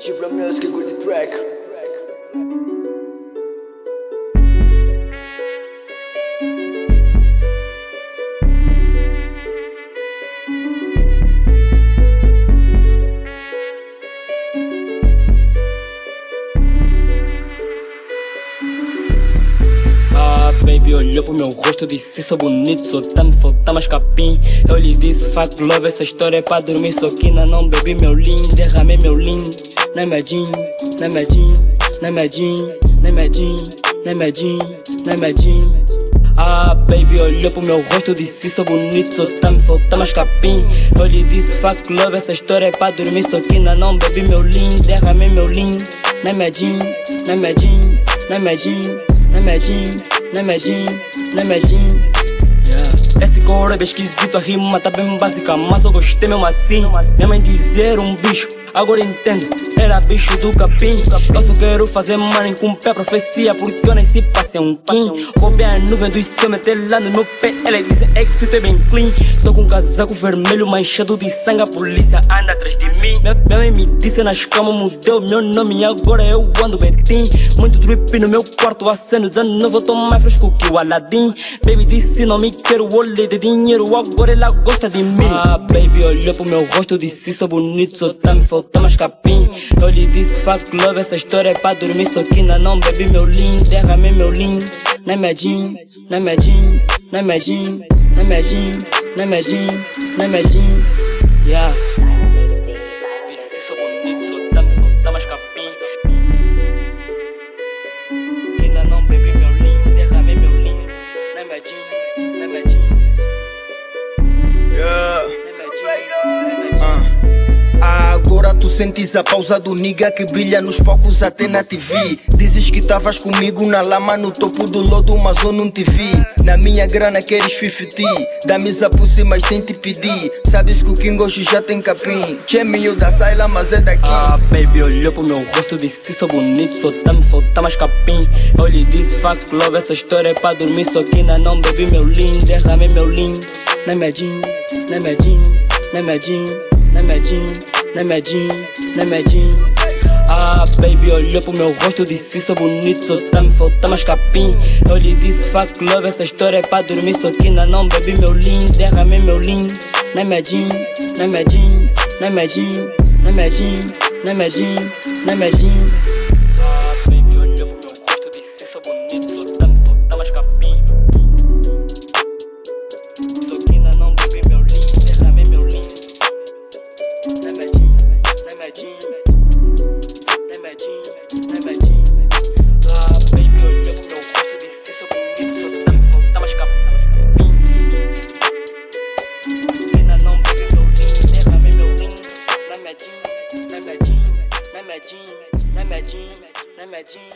track. Ah, baby olhou pro meu rosto, disse sou bonito, só tá me mais capim. Eu lhe disse fuck love, essa história é pra dormir, só que ainda não bebi meu lean, derramei meu lean. Na jean, na jean, na jean, na jean, na jean, na jean. Ah, baby olhou pro meu rosto, disse sou bonito, tá me falta mais capim. Eu lhe disse fuck love, essa história é pra dormir, só que ainda não bebi meu lean, derramei meu lean. Na jean, na jean, na jean na jean, na jean, na. Esse coro é bem esquisito, a rima tá bem básica, mas eu gostei mesmo assim. Minha mãe dizia era um bicho, agora entendo, era bicho do capim. Eu só quero fazer money, cumprir a profecia, porque eu nasci pra ser um king. Roubei a nuvem do céu, meter lá no meu pé, ela diz exit é bem clean. Tô com um casaco vermelho manchado de sangue, a polícia anda atrás de mim. Minha, minha mãe me disse nas camas, mudei o meu nome agora eu ando Betim. Muito drip no meu quarto, aceno 19, eu tô mais fresco que o Aladdin. Baby disse não me quero, olhei de dinheiro, agora ela gosta de mim. Ah, baby olhou pro meu rosto, disse sou bonito, só tá me mais capim. Eu lhe disse fuck love, essa história é pra dormir, ainda não bebi meu lean, derramei meu lean. Na minha jean, na minha jean, na minha jean, na minha jean, na minha jean, na minha. Yeah. Não bebi meu meu sentes a pausa do nigga que brilha nos palcos até na TV. Dizes que tavas comigo na lama no topo do lodo, mas eu não te vi. Na minha grana queres 50, da mesa por cima sem te pedir. Sabes que o King hoje já tem capim. Meio da saila, mas é daqui. Ah, baby olhou pro meu rosto, disse sou bonito, só tá me mais capim. Eu lhe disse fuck love, essa história é pra dormir, só que ainda não bebi meu lean, derramei meu lean. Na minha jean, na minha na jean, na jean, na minha jean. Ah, baby olhou pro meu rosto, disse sou bonito, só tá me mais capim. Eu lhe disse fuck love, essa história é pra dormir, só que ainda não bebi meu lean, derramei meu lean. Na minha jean, na minha jean, na minha jean, na minha jean, Na minha jean,